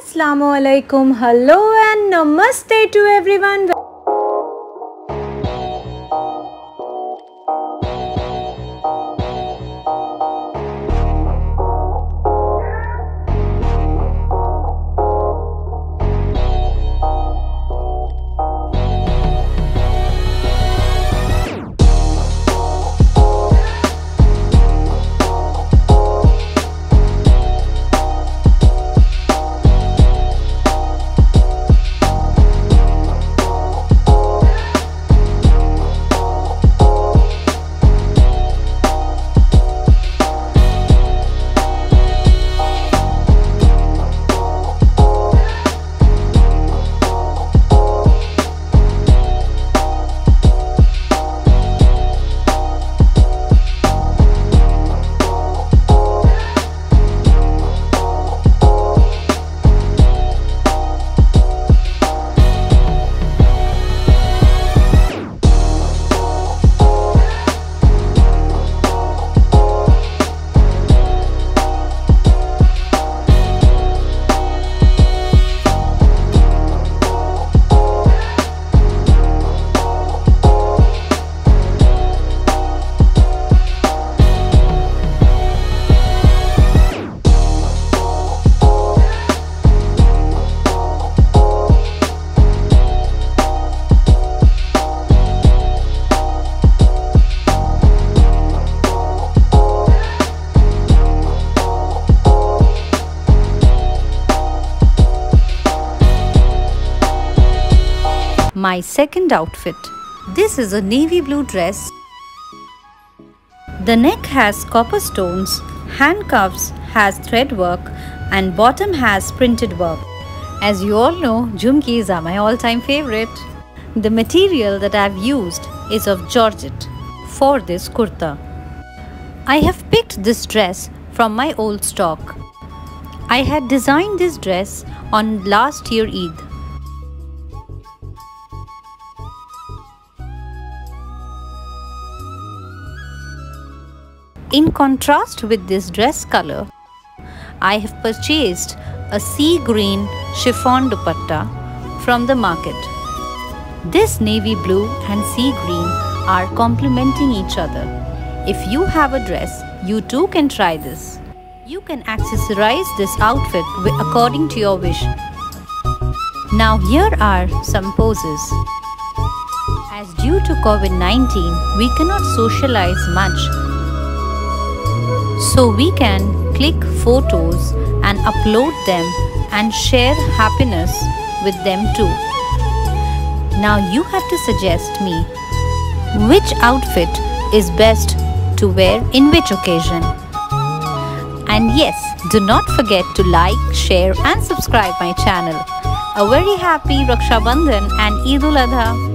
Assalamu alaikum, hello and namaste to everyone. My second outfit. This is a navy blue dress. The neck has copper stones, handcuffs has thread work and bottom has printed work. As you all know, jhumkis are my all-time favorite. The material that I've used is of georgette for this kurta. I have picked this dress from my old stock. I had designed this dress on last year Eid. In contrast with this dress color, I have purchased a sea green chiffon dupatta from the market. This navy blue and sea green are complementing each other. If you have a dress, you too can try this. You can accessorize this outfit according to your wish. Now here are some poses. As due to COVID-19, we cannot socialize much so we can click photos and upload them and share happiness with them too. Now you have to suggest me which outfit is best to wear in which occasion. And yes, do not forget to like, share and subscribe my channel. A very happy Raksha Bandhan and Eid Adha